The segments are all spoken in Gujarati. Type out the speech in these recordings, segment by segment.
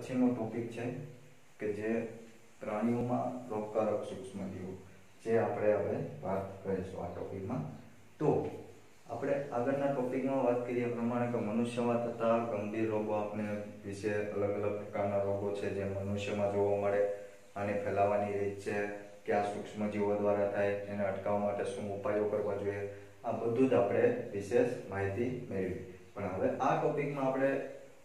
પછીનો ટોપિક છે કે જે પ્રાણીઓમાં રોગકારક સૂક્ષ્મજીવો જે આપણે હવે વાત કરીશું આ ટોપિકમાં તો આપણે આગળના ટોપિકમાં વાત કરીએ પ્રમાણે કે મનુષ્યમાં થતા ગંભીર રોગો આપણે વિશે અલગ અલગ પ્રકારના રોગો છે જે મનુષ્યમાં જોવા મળે અને ફેલાવાની રીત છે, કે આ સૂક્ષ્મજીવો દ્વારા થાય, એને અટકાવવા માટે શું ઉપાયો કરવા જોઈએ, આ બધું જ આપણે વિશેષ માહિતી મેળવી. પણ હવે આ ટોપિકમાં આપણે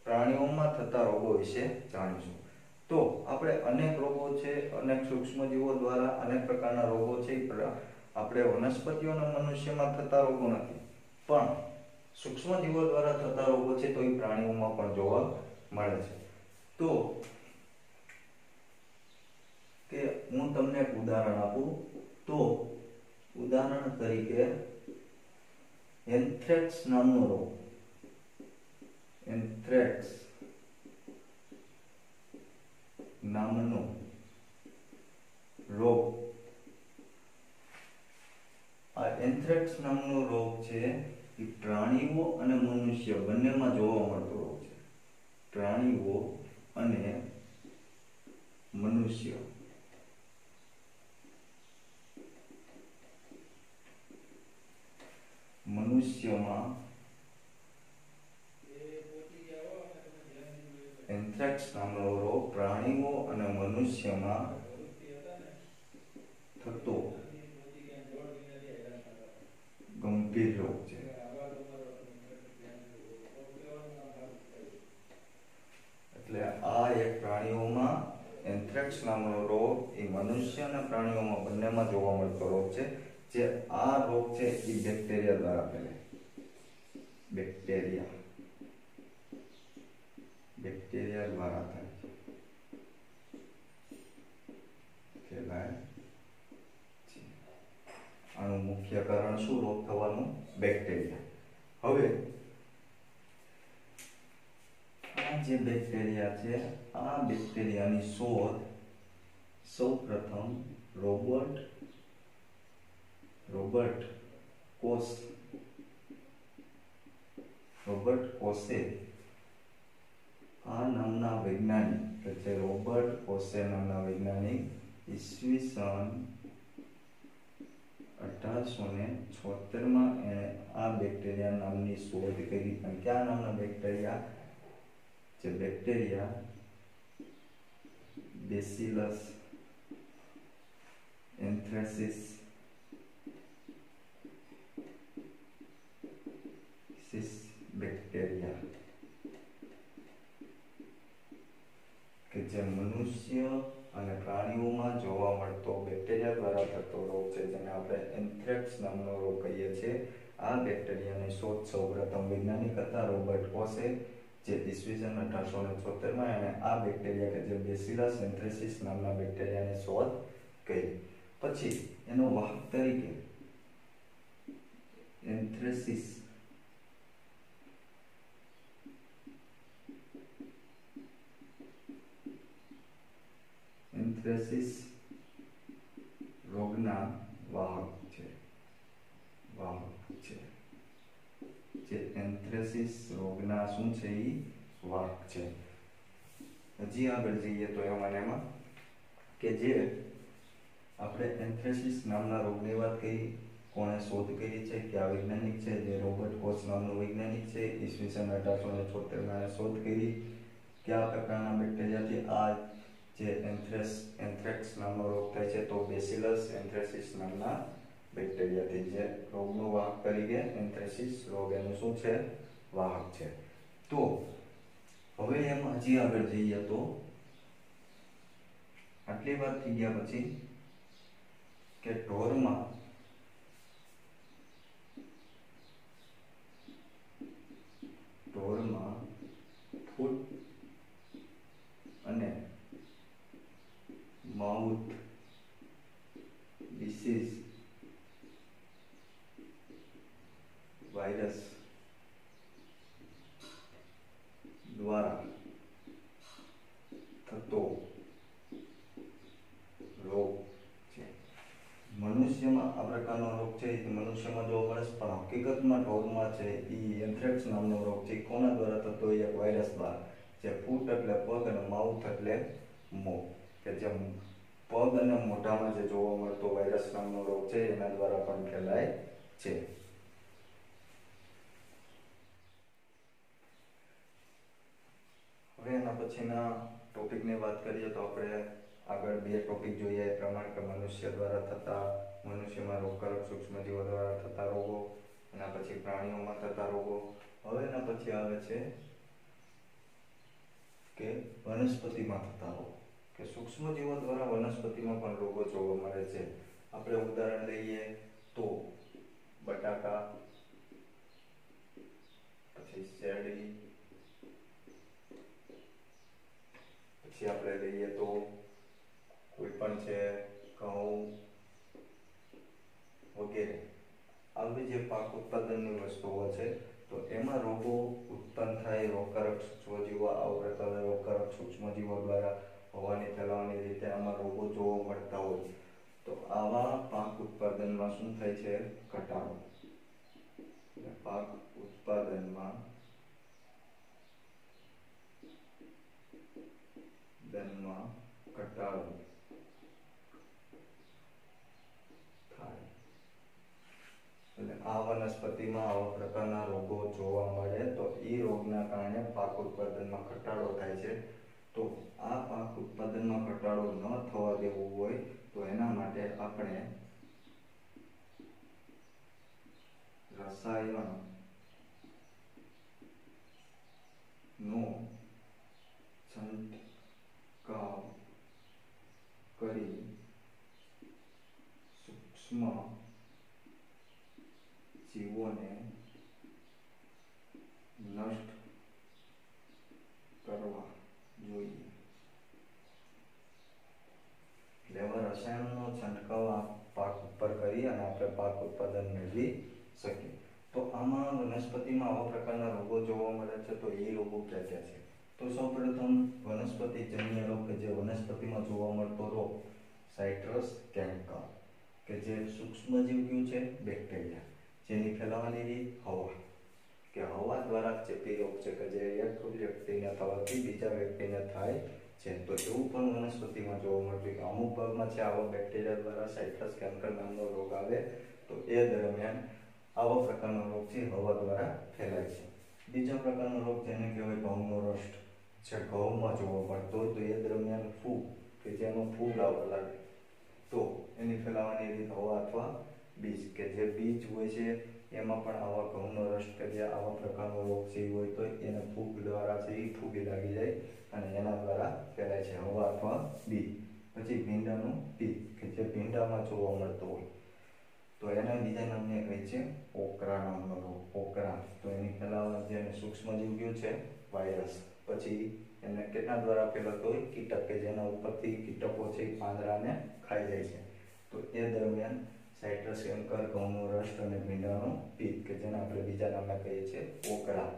પ્રાણીઓમાં થતા રોગો વિશે જાણીશું. તો આપણે અનેક રોગો છે, અનેક સૂક્ષ્મજીવો દ્વારા અનેક પ્રકારના રોગો છે આપણે વનસ્પતિઓના મનુષ્યમાં થતા રોગો નથી. પણ સૂક્ષ્મજીવો દ્વારા થતા રોગો છે, તો એ પ્રાણીઓમાં પણ જોવા મળે છે. તો કે હું તમને એક ઉદાહરણ આપું. તો ઉદાહરણ તરીકે એન્થ્રેક્સ નામનો રોગ. એન્થ્રેક્સ નામનો રોગ આ એન્થ્રેક્સ નામનો રોગ છે. એ પ્રાણીઓ અને મનુષ્ય બંનેમાં જોવા મળતો રોગ છે. પ્રાણીઓ અને મનુષ્ય. મનુષ્યમાં એન્થ્રેક્સ નામનો રોગ પ્રાણીઓ અને મનુષ્યમાં થતો ગંભીર રોગ છે એટલે આ એક પ્રાણીઓમાં એન્થ્રેક્સ નામનો રોગ એ મનુષ્ય અને પ્રાણીઓમાં બંનેમાં જોવા મળતો રોગ છે જે આ રોગ છે એ બેક્ટેરિયા દ્વારા ફેલાય બેક્ટેરિયા બેક્ટેરિયા દ્વારા થાય છે ફેલાય છે આનું મુખ્ય કારણ શું રોગ થવાનું બેક્ટેરિયા. હવે, આ જે બેક્ટેરિયા છે, આ બેક્ટેરિયાની શોધ સૌપ્રથમ રોબર્ટ રોબર્ટ કોસ, રોબર્ટ કોસે, આ નામના વૈજ્ઞાનિક જે રોબર્ટ કોસે નામના વૈજ્ઞાનિક ઈસવીસન અઢારસો ને છોતેરમાં એણે આ બેક્ટેરિયા નામની શોધ કરી. પણ કયા નામના બેક્ટેરિયા? જે બેક્ટેરિયા બેસિલસ એન્થ્રેસિસ સિસ બેક્ટેરિયા કે જે મનુષ્ય અને પ્રાણીઓમાં જોવા બેક્ટેરિયા દ્વારા થતો રોગ છે જેને આપણે એન્થ્રેક્સ નામનો રોગ કહીએ છીએ આ બેક્ટેરિયાની શોધ સૌપ્રથમ વૈજ્ઞાનિક હતા રોબર્ટ કોસે જે ઈસવીસન અઢારસો ને છોતેરમાં એણે આ બેક્ટેરિયા કે જે બેસિલા એન્થ્રેસિસ નામના બેક્ટેરિયાની શોધ કરી પછી એનો વાહક તરીકે એન્થ્રેસિસ એન્થ્રેસિસ રોગના વાહક છે. વાહક છે. જે એન્થ્રેસિસ રોગના શું છે એ વાહક છે. હજી આગળ જઈએ તો એમાં એમાં કે જે આપણે એન્થ્રેસિસ નામના રોગની વાત કરી, કોણે શોધ કરી છે કે આ વૈજ્ઞાનિક છે, જે રોબર્ટ કોચ નામનું વૈજ્ઞાનિક છે, ઈસવીસન અઢારસો ને છોતેરમાં શોધ કરી કયા પ્રકારના બેક્ટેરિયાથી આ જે એન્થ્રેસ, એન્થ્રેક્સ નામનો રોગ થાય છે, તો બેસિલસ, એન્થ્રેસિસ નામના બેક્ટેરિયાથી જે રોગનો વાહક તરીકે એન્થ્રેસિસ રોગ એનું શું છે? વાહક છે. તો હવે એમ હજી આગળ જઈએ તો આટલી વાત થઈ ગયા પછી કે ઢોરમાં ઢોરમાં ફૂટ અને માઉથ ડિસીઝ વાયરસ દ્વારા થતો રોગ છે. મનુષ્યમાં આ પ્રકારનો રોગ છે એ મનુષ્યમાં જોવા મળે પણ હકીકતમાં ઢોરમાં છે એ એન્થ્રેક્સ નામનો રોગ છે. એ કોના દ્વારા થતો હોય એક વાયરસ દ્વારા જે ફૂટ એટલે પગ અને માઉથ એટલે મોં. કે જે પગ અને મોઢામાં જે જોવા મળતો વાયરસ નામનો રોગ છે, એના દ્વારા પણ ફેલાય છે. હવે એના પછીના ટોપિકની વાત કરીએ તો આપણે આગળ બે ટોપિક જોઈએ. એ પ્રમાણે કે મનુષ્ય દ્વારા થતા, મનુષ્યમાં રોગકારક સૂક્ષ્મજીવો દ્વારા થતા રોગો, એના પછી પ્રાણીઓમાં થતા રોગો. હવે એના પછી આવે છે કે વનસ્પતિમાં થતા રોગો. કે સૂક્ષ્મજીવો દ્વારા વનસ્પતિમાં પણ રોગો જોવા મળે છે. આપણે ઉદાહરણ લઈએ તો બટાકા, પછી શેરડી, પછી આપણે લઈએ તો કોઈ પણ છે, ઘઉં વગેરે. આવી જે પાક ઉત્પાદનની વસ્તુઓ છે, તો એમાં રોગો ઉત્પન્ન થાય રોગકારક સૂક્ષ્મજીવો હોય રોગકારક સૂક્ષ્મજીવો દ્વારા હવાની ચલાવવાની રીતે આમાં રોગો જોવા મળતા હોય તો આવા પાક ઉત્પાદનમાં શું થાય છે? ઘટાડો. પ્રકારના રોગો જોવા મળે તો એ રોગના કારણે પાક ઉત્પાદનમાં ઘટાડો થાય છે. તો આ પાક ઉત્પાદનમાં ઘટાડો ન થવા દેવો હોય તો એના માટે આપણે રસાયણ નો છંટકાવ કરી સૂક્ષ્મ જીવોને નષ્ટ કરવા જોઈએ એટલે એવા રસાયણનો છંટકાવ આ પાક ઉપર કરી અને આપણે પાક ઉત્પાદન મેળવી શકીએ તો આમાં વનસ્પતિમાં આવા પ્રકારના રોગો જોવા મળે છે, તો એ રોગો ક્યાં ક્યાં છે. તો સૌપ્રથમ વનસ્પતિ જન્ય રોગ કે જે વનસ્પતિમાં જોવા મળતો રોગ, સાઇટ્રસ કેન્કર, કે જે સૂક્ષ્મજીવ કયું છે? બેક્ટેરિયા. જેની ફેલાવાની રીત હવા. કે હવા દ્વારા ચેપી રોગ છે કે જે એક વ્યક્તિને થવાથી બીજા વ્યક્તિને થાય છે. તો એવું પણ વનસ્પતિમાં જોવા મળતું કે અમુક ભાગમાં છે આવા બેક્ટેરિયા દ્વારા સાઇટ્રસ કેન્કર નામનો રોગ આવે, તો એ દરમિયાન આવા પ્રકારનો રોગ છે, હવા દ્વારા ફેલાય છે. બીજા પ્રકારનો રોગ જેને કહેવાય ઘઉંનો રસ્ટ છે. ઘઉંમાં જોવા મળતો તો એ દરમિયાન ફૂગ, કે જેમાં ફૂગ આવવા લાગે. તો એની ફેલાવાની રીત હવા અથવા બીજ, કે જે બીજ હોય છે, એમાં પણ આવા ઘઉંનો રસ કે જે આવા પ્રકારનો રોગ છે હોય તો એને ફૂગ દ્વારા છે એ ફૂગી લાગી જાય અને એના દ્વારા ફેલાય છે. હવા અથવા બીજ. પછી ભીંડાનું બીજ, કે જે ભીંડામાં જોવા મળતો હોય. તો એના બીજા નામને કહે છે ઓકરા નામનો રોગ ઓકરા તો એની ફેલાવા જે સૂક્ષ્મજીવ કયું છે વાયરસ પછી એને કેટલા દ્વારા ફેલાતો હોય? કીટક, કે જેના ઉપરથી કીટકો છે પાંદરાને ખાઈ જાય છે. તો એ દરમિયાન સાઇટ્રસ કેન્કર ઘઉંનો રસ અને ભીંડાનો પિત્ત, કે જેને આપણે બીજા નામે કહીએ છીએ ઓકરા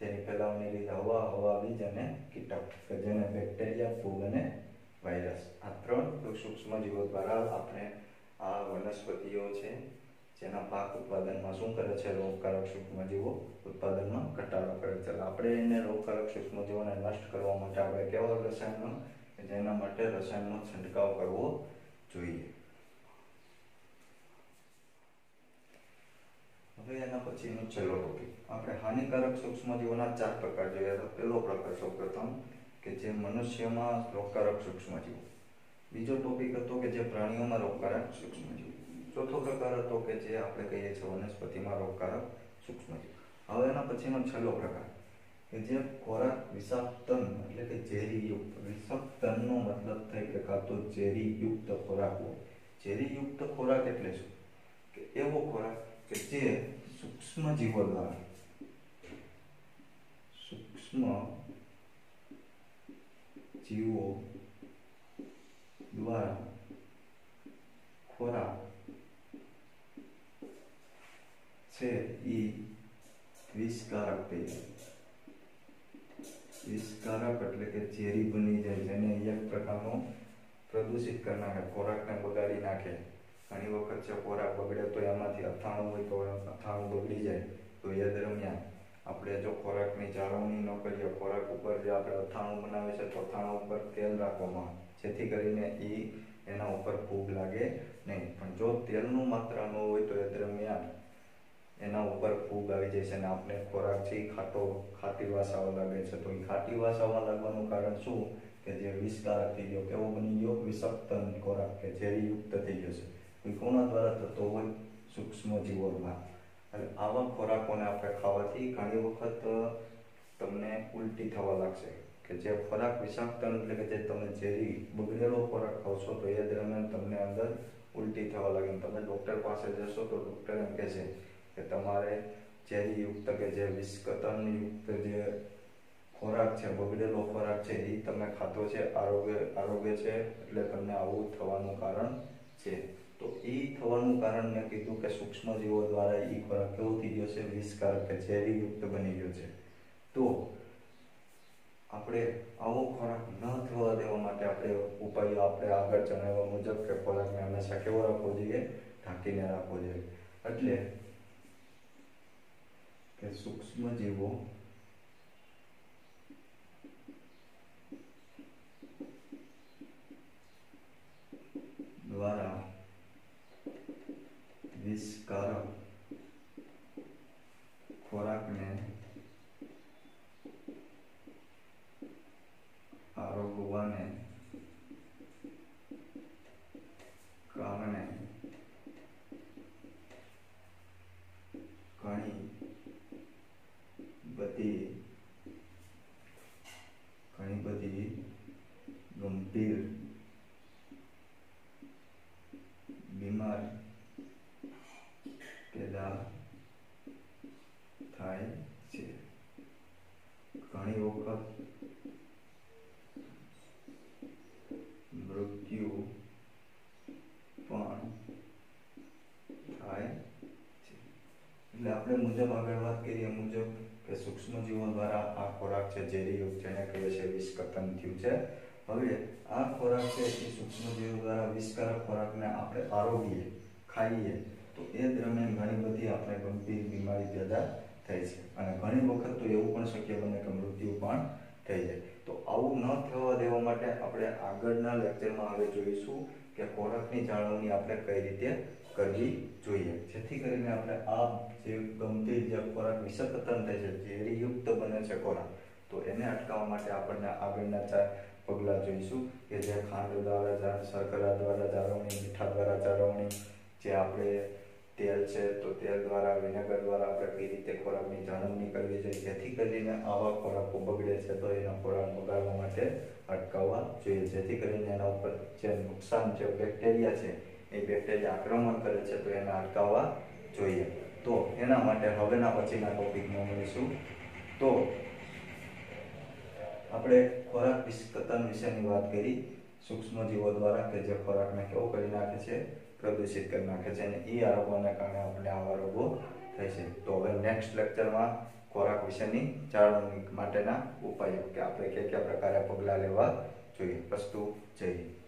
જેની ફેલાવવાની રીત હવા હવા બીજ અને કીટક, કે જેને બેક્ટેરિયા ફૂગ અને વાયરસ આ ત્રણ સૂક્ષ્મજીવો દ્વારા આપણે આ વનસ્પતિઓ છે, જેના પાક ઉત્પાદનમાં શું કરે છે, રોગકારક સૂક્ષ્મજીવો ઉત્પાદનમાં ઘટાડો કરે છે. આપણે એને રોગકારક સૂક્ષ્મજીવોને નષ્ટ કરવા માટે આપણે કેવા રસાયણનો જેના માટે રસાયણનો છંટકાવ કરવો જોઈએ? હવે એના પછીનો છેલ્લો ટોપિક. આપણે હાનિકારક સૂક્ષ્મજીવોના ચાર પ્રકાર જોઈએ. તો પહેલો પ્રકાર સૌપ્રથમ કે જે મનુષ્યમાં રોગકારક સૂક્ષ્મજીવો બીજો ટોપિક હતો કે જે પ્રાણીઓમાં રોગકારક સૂક્ષ્મજીવ ચોથો પ્રકાર હતો કે જે આપણે કહીએ છીએ વનસ્પતિમાં રોગકારક સૂક્ષ્મજીવ હવે એના પછીનો છેલ્લો પ્રકાર, કે જે ખોરાક વિષાક્તન એટલે કે ઝેરીયુક્ત, વિષાક્તનનો મતલબ થાય કે કાં તો ઝેરીયુક્ત ખોરાક હોય. ઝેરીયુક્ત ખોરાક એટલે શું? કે એવો ખોરાક કે જે સૂક્ષ્મ જીવો દ્વારા, સૂક્ષ્મ જીવો દ્વારા ખોરાક છે એ વિષકારક વિષકારક એટલે કે ઝેરી બની જાય જેને એક પ્રકારનો પ્રદૂષિત કરી ખોરાકને બગાડી નાખે ઘણી વખત છે ખોરાક બગડે તો એમાંથી અથાણું હોય તો અથાણું બગડી જાય તો એ દરમિયાન આપણે જો ખોરાકની જાળવણી ન કરીએ, ખોરાક ઉપર જે આપણે અથાણું બનાવે છે તો અથાણું ઉપર તેલ રાખવામાં જેથી કરીને એ એના ઉપર ફૂગ લાગે નહીં. પણ જો તેલનું માત્રા ન હોય તો એ દરમિયાન એના ઉપર ફૂગ આવી જાય છે અને આપણે ખોરાક છે એ ખાટો, ખાટી વાસ આવવા લાગે છે. તો એ ખાટી વાસ આવવા લાગવાનું કારણ શું? કે જે વિષકારક થઈ ગયો, કેવો બની ગયો? વિષક્તન ખોરાક કે ઝેરીયુક્ત થઈ ગયો છે. એ કોના દ્વારા થતો હોય સૂક્ષ્મ જીવોમાં એટલે આવા ખોરાકોને આપણે ખાવાથી ઘણી વખત તમને ઉલટી થવા લાગશે. કે જે ખોરાક વિષાક્તન એટલે કે જે તમે ઝેરી બગડેલો ખોરાક ખાવશો તો એ દરમિયાન તમને અંદર ઉલટી થવા લાગે તમે ડૉક્ટર પાસે જશો તો ડૉક્ટર એમ કહેશે કે તમારે ઝેરીયુક્ત કે જે વિષકતનયુક્ત જે ખોરાક છે, બગડેલો ખોરાક છે, એ તમે ખાધો છે, આરોગ્ય આરોગ્ય છે, એટલે તમને આવું થવાનું કારણ છે. તો એ થવાનું કારણ મેં કીધું કે સૂક્ષ્મજીવો દ્વારા એ ખોરાક કેવો થઈ ગયો છે? વિષકારક કે ઝેરીયુક્ત બની ગયો છે. તો આપણે આવો ખોરાક ન થવા દેવા માટે આપણે ઉપાયો આપણે આગળ જણાવ્યા મુજબ કે ખોરાકને હંમેશા કેવો રાખવો જોઈએ? ઢાંકીને રાખવો જોઈએ. એટલે કે સૂક્ષ્મ જીવો દ્વારા વિષકારક ખોરાકને આરોગવાને કારણે ઘણી બધી ઘણી બધી ગંભીર બીમાર પેદા થાય છે. ઘણી વખત મૃત્યુ પણ થાય છે. એટલે આપણે મુજબ આગળ વાત કરીએ, મુજબ કે સૂક્ષ્મજીવો દ્વારા આ ખોરાક છે, ઝેરી યુગ જેને કહીએ છે વિષકતન થયું છે. હવે આ ખોરાક છે એ સૂક્ષ્મજીવો દ્વારા વિષકારક ખોરાકને આપણે આરોગીએ, ખાઈએ, તો એ દરમિયાન ઘણી બધી આપણે ગંભીર બીમારી પેદા થાય છે. અને ઘણી વખત તો એવું પણ શક્ય બને કે મૃત્યુ પણ થઈ જાય. તો આવું ન થવા દેવા માટે આપણે આગળના લેક્ચરમાં હવે જોઈશું કે ખોરાકની જાળવણી આપણે કઈ રીતે કરવી જોઈએ. જેથી કરીને આપણે આ જે ગમતી જે ખોરાક વિષપતન થાય છે, ઝેરીયુક્ત બને છે ખોરાક, તો એને અટકાવવા માટે આપણને આગળના ચાર પગલાં જોઈશું કે જે ખાંડ દ્વારા શર્કરા દ્વારા જાળવણી, મીઠા દ્વારા જાળવણી, જે આપણે તેલ છે તો તેલ દ્વારા, વિનેગર દ્વારા આપણે કઈ રીતે ખોરાકની જાળવણી કરવી જોઈએ? જેથી કરીને આવા ખોરાકો બગડે છે તો એના ખોરાક બગાડવા માટે અટકાવવા જોઈએ. જેથી કરીને એના ઉપર જે નુકસાન છે, બેક્ટેરિયા છે, એ બેક્ટેરિયા આક્રમણ કરે છે તો એને અટકાવવા જોઈએ. તો એના માટે હવેના પછીના ટોપિકમાં મળીશું. તો આપણે ખોરાક વિસ્કતન વિશેની વાત કરી. સૂક્ષ્મજીવો દ્વારા કે જે ખોરાકને કેવો કરી નાખે છે, પ્રદૂષિત કરી નાખે છે અને એ આરોપોને કારણે આપણને આવા રોગો થાય છે. તો હવે નેક્સ્ટ લેક્ચરમાં ખોરાક વિશેની જાળવણી માટેના ઉપાયો કે આપણે કયા કયા પ્રકારે પગલાં લેવા જોઈએ. વસ્તુ જઈએ